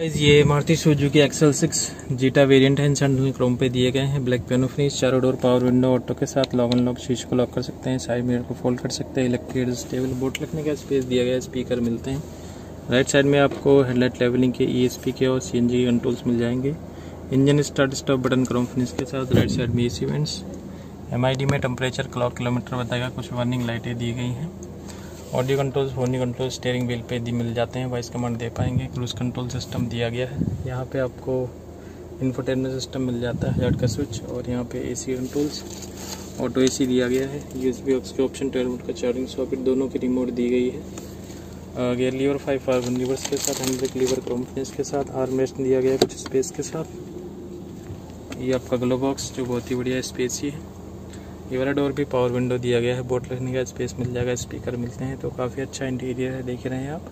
ये Maruti Suzuki XL six Zeta variant है। इंसेंटल क्रोम पे दिए गए हैं। ब्लैक पियानो फिनिश चारों डोर पावर विंडो ऑटो के साथ लॉग एंड लॉक शीश को लॉक कर सकते हैं। साइड मिरर को फोल्ड कर सकते हैं। इलेक्ट्रिक स्टेबल बोर्ड रखने का स्पेस दिया गया है। स्पीकर मिलते हैं। राइट साइड में आपको हेडलाइट लेवलिंग के ESP के और सी एन कंट्रोल्स मिल जाएँगे। Engine start stop button chrome finish के साथ राइट साइड में ए सी एम में टेम्परेचर क्लॉक किलोमीटर बताएगा। कुछ वार्निंग लाइटें दी गई हैं। ऑडियो कंट्रोल फोनी कंट्रोल स्टेयरिंग व्हील पे दी मिल जाते हैं वॉइस कमांड दे पाएँगे। क्रूज कंट्रोल सिस्टम दिया गया है। यहाँ पे आपको इन्फोटेनमेंट सिस्टम मिल जाता है हेड का स्विच और यहाँ पे एसी कंट्रोल्स ऑटो एसी दिया गया है। यूएसबी ऑक्स के ऑप्शन ट्वेल्व का चार्जिंग सॉकेट दोनों की रिमोट दी गई है। Gear lever five five levers के साथ हैंड लीवर क्रोम के साथ आर्म रेस्ट दिया गया है कुछ स्पेस के साथ। ये आपका ग्लो बॉक्स जो बहुत ही बढ़िया स्पेस ही है। ये वाला डोर भी पावर विंडो दिया गया है बोट रखने का स्पेस मिल जाएगा स्पीकर मिलते हैं तो काफ़ी अच्छा इंटीरियर है, देख रहे हैं आप।